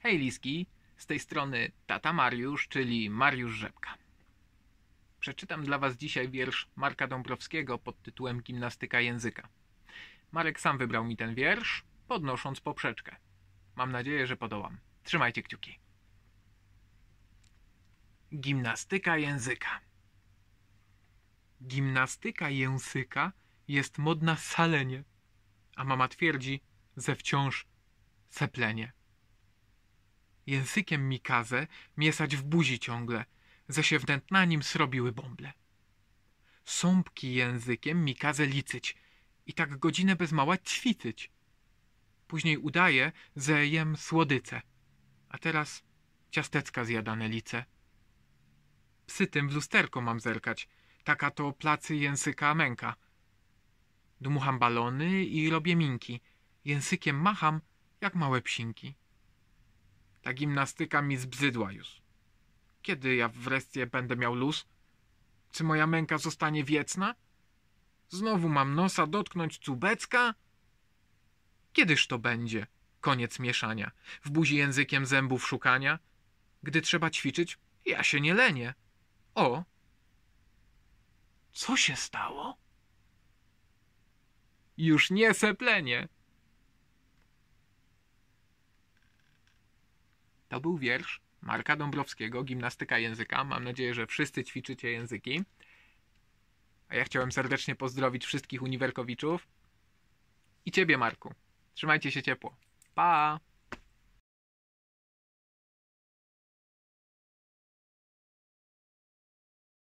Hej Liski, z tej strony tata Mariusz, czyli Mariusz Rzepka. Przeczytam dla was dzisiaj wiersz Marka Dąbrowskiego pod tytułem Gimnastyka języka. Marek sam wybrał mi ten wiersz, podnosząc poprzeczkę. Mam nadzieję, że podołam. Trzymajcie kciuki. Gimnastyka języka. Gimnastyka języka jest modna salenie, a mama twierdzi, że wciąż seplenie. Językiem mi kazę miesać w buzi ciągle, ze się wnęt na nim srobiły bąble. Sąbki językiem mi kazę licyć i tak godzinę bez mała ćwiczyć. Później udaje, że jem słodyce, a teraz ciastecka zjadane lice. Psy tym w lusterko mam zerkać, taka to placy języka męka. Dmucham balony i robię minki, językiem macham jak małe psinki. Ta gimnastyka mi zbrzydła już. Kiedy ja wreszcie będę miał luz? Czy moja męka zostanie wiecna? Znowu mam nosa dotknąć cubecka? Kiedyż to będzie? Koniec mieszania. W buzi językiem zębów szukania? Gdy trzeba ćwiczyć, ja się nie lenię. O! Co się stało? Już nie seplenie. To był wiersz Marka Dąbrowskiego, Gimnastyka Języka. Mam nadzieję, że wszyscy ćwiczycie języki. A ja chciałem serdecznie pozdrowić wszystkich uniwerkowiczów i ciebie, Marku. Trzymajcie się ciepło. Pa!